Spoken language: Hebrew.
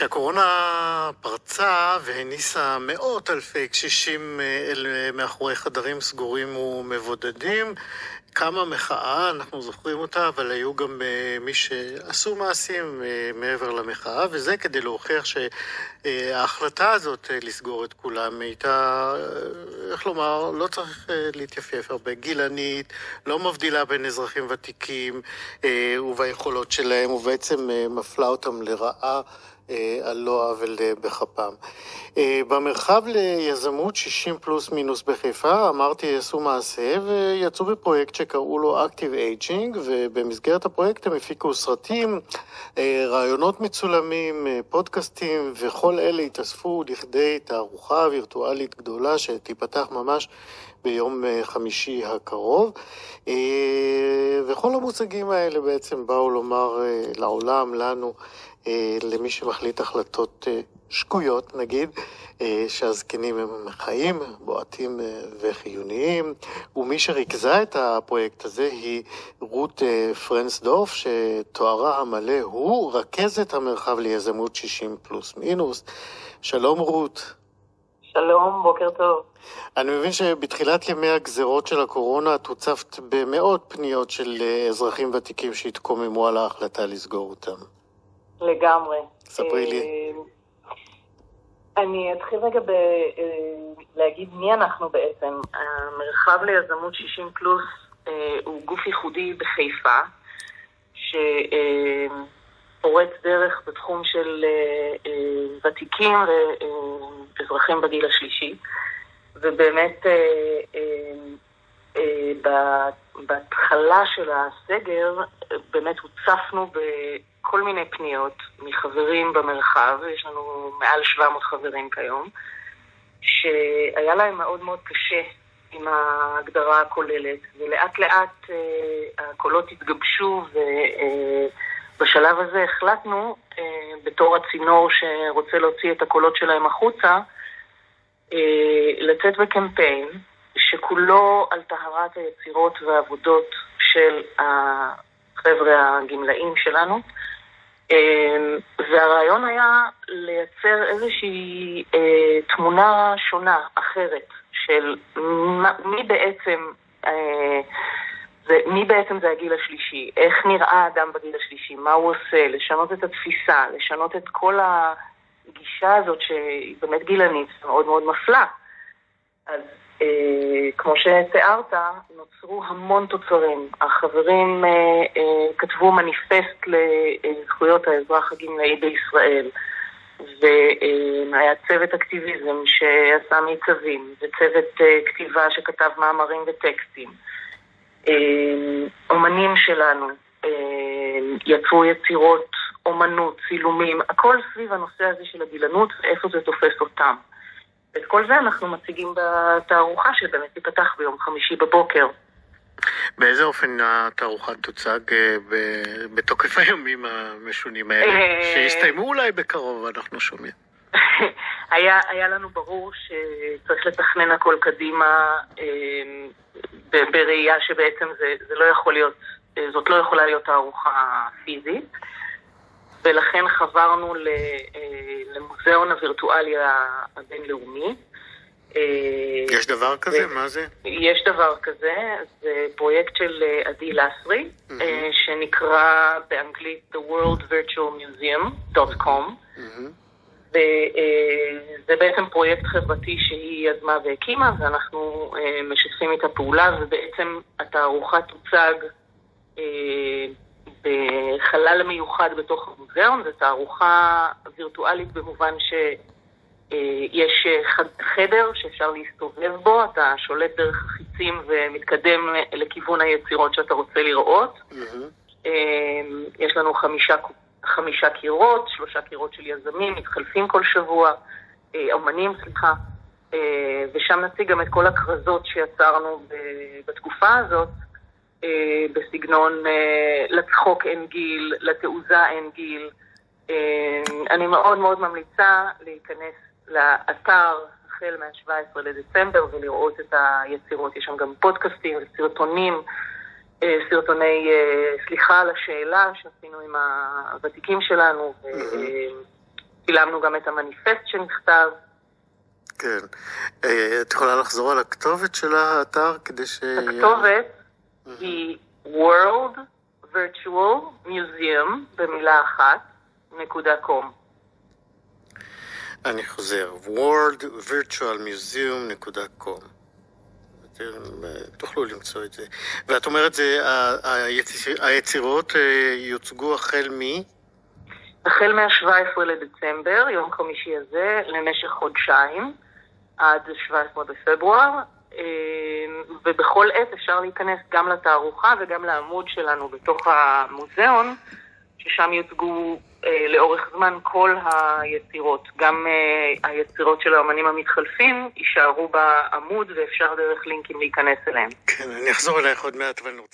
כשהקורונה פרצה והניסה מאות אלפי קשישים אל מאחורי חדרים סגורים ומבודדים, קמה מחאה, אנחנו זוכרים אותה, אבל היו גם uh, מי שעשו מעשים מעבר למחאה, וזה כדי להוכיח שההחלטה הזאת לסגור את כולם הייתה, איך לומר, לא צריך להתייפייף הרבה, גילנית, לא מבדילה בין אזרחים ותיקים וביכולות שלהם, ובעצם מפלה אותם לרעה. על לא עוול בכפם. במרחב ליזמות 60 פלוס מינוס בחיפה, אמרתי, עשו מעשה ויצאו בפרויקט שקראו לו Active Aging, ובמסגרת הפרויקט הם הפיקו סרטים, רעיונות מצולמים, פודקאסטים, וכל אלה התאספו לכדי תערוכה וירטואלית גדולה שתיפתח ממש ביום חמישי הקרוב. וכל המוצגים האלה בעצם באו לומר לעולם, לנו, למי שמחליט החלטות שגויות, נגיד, שהזקנים הם חיים, בועטים וחיוניים, ומי שריכזה את הפרויקט הזה היא רות פרנסדורף, שתוארה המלא הוא רכזת המרחב ליזמות 60 פלוס מינוס. שלום רות. שלום, בוקר טוב. אני מבין שבתחילת ימי הגזרות של הקורונה את הוצפת במאות פניות של אזרחים ותיקים שהתקוממו על ההחלטה לסגור אותם. לגמרי. ספרי לי. אני אתחיל רגע בלהגיד מי אנחנו בעצם. המרחב ליזמות 60 פלוס הוא גוף ייחודי בחיפה, שפורץ דרך בתחום של ותיקים ואזרחים בגיל השלישי, ובאמת בהתחלה של הסגר באמת הוצפנו בכל מיני פניות מחברים במרחב, יש לנו מעל 700 חברים כיום, שהיה להם מאוד מאוד קשה עם ההגדרה הכוללת, ולאט לאט הקולות התגבשו, ובשלב הזה החלטנו, בתור הצינור שרוצה להוציא את הקולות שלהם החוצה, לצאת בקמפיין שכולו על טהרת היצירות והעבודות של החבר'ה הגמלאים שלנו. והרעיון היה לייצר איזושהי תמונה שונה, אחרת, של מי בעצם, זה, מי בעצם זה הגיל השלישי, איך נראה האדם בגיל השלישי, מה הוא עושה, לשנות את התפיסה, לשנות את כל הגישה הזאת שהיא באמת גילנית, מאוד מאוד מפלה. אז אה, כמו שתיארת, נוצרו המון תוצרים. החברים אה, אה, כתבו מניפסט לזכויות האזרח הגמלאי בישראל, והיה צוות אקטיביזם שעשה מיצבים, וצוות אה, כתיבה שכתב מאמרים וטקסטים. אה, אומנים שלנו אה, יצרו יצירות, אומנות, צילומים, הכל סביב הנושא הזה של הגילנות ואיפה זה תופס אותם. ואת כל זה אנחנו מציגים בתערוכה שבאמת תיפתח ביום חמישי בבוקר. באיזה אופן התערוכה תוצג בתוקף הימים המשונים האלה, שיסתיימו אולי בקרוב, אנחנו שומעים. היה, היה לנו ברור שצריך לתכנן הכל קדימה בראייה שבעצם זה, זה לא יכול להיות, זאת לא יכולה להיות תערוכה פיזית. ולכן חברנו למוזיאון הווירטואלי הבינלאומי. יש דבר כזה? מה זה? יש דבר כזה, זה פרויקט של עדי לסרי, mm-hmm. שנקרא באנגלית The World Virtual Museum.com, mm-hmm. וזה בעצם פרויקט חברתי שהיא יזמה והקימה, ואנחנו משתפים איתה פעולה, ובעצם התערוכה תוצג בחלל מיוחד בתוך המוזיאון, זו תערוכה וירטואלית במובן שיש חדר שאפשר להסתובב בו, אתה שולט דרך החיצים ומתקדם לכיוון היצירות שאתה רוצה לראות. Mm-hmm. יש לנו חמישה, חמישה קירות, שלושה קירות של יזמים, מתחלפים כל שבוע, אומנים, סליחה, ושם נציג גם את כל הכרזות שיצרנו בתקופה הזאת. בסגנון לצחוק אין גיל, לתעוזה אין גיל. אני מאוד מאוד ממליצה להיכנס לאתר החל מה-17 לדצמבר ולראות את היצירות. יש שם גם פודקאסטים וסרטונים, סרטוני סליחה על השאלה שעשינו עם הוותיקים שלנו, צילמנו גם את המניפסט שנכתב. כן. אה, את יכולה לחזור על הכתובת של האתר כדי ש... הכתובת היא World Virtual Museum במילה אחת, נקודה קום. אני חוזר, worldvirtualmuseum.com תוכלו למצוא את זה. ואת אומרת, זה, היציר, היצירות אה, יוצגו החל מ... החל מה-17 לדצמבר, יום חמישי הזה, למשך חודשיים, עד 17 בפברואר, אה, ובכל עת אפשר להיכנס גם לתערוכה וגם לעמוד שלנו בתוך המוזיאון, ששם יוצגו אה, לאורך זמן כל היצירות. גם אה, היצירות של האמנים המתחלפים יישארו בעמוד ואפשר דרך לינקים להיכנס אליהם. כן, אני אחזור אלייך עוד מעט ואני.